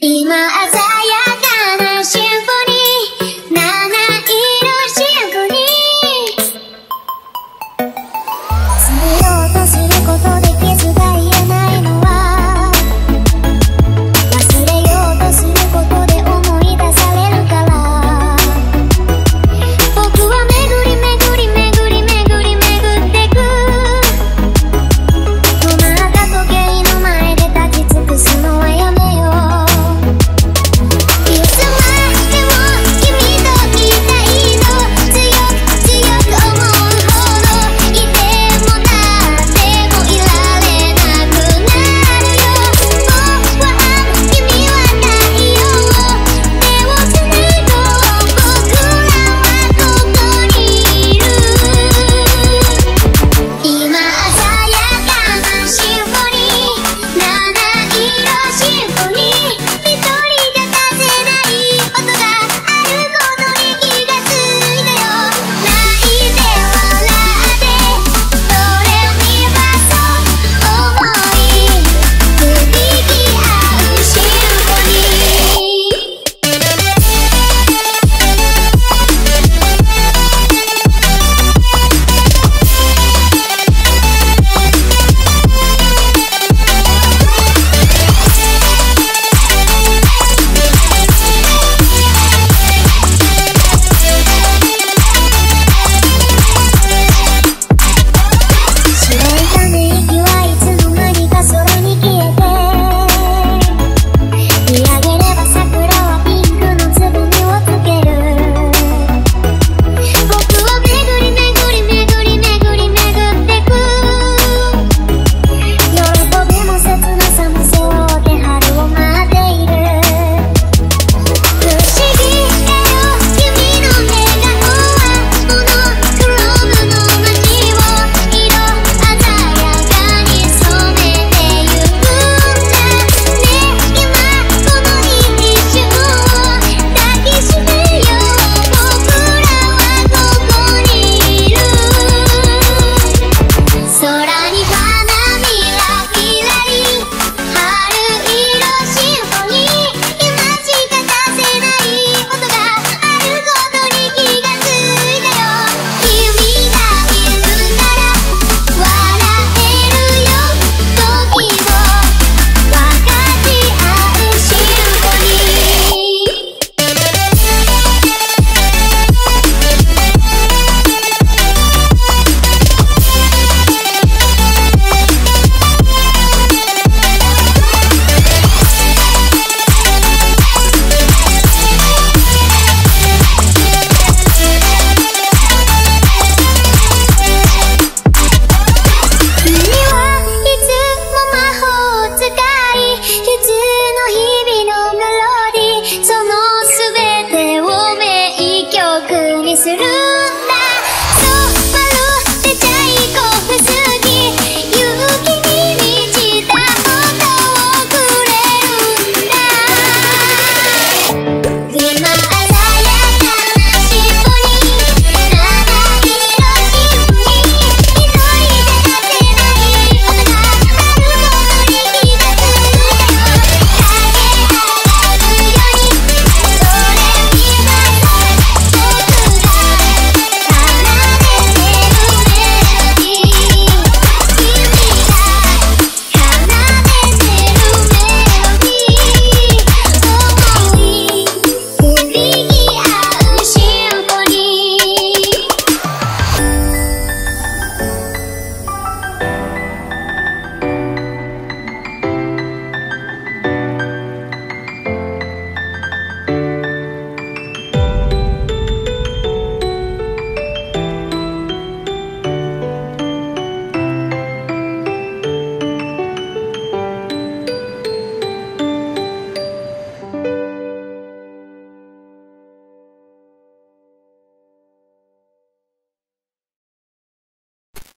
今朝 love.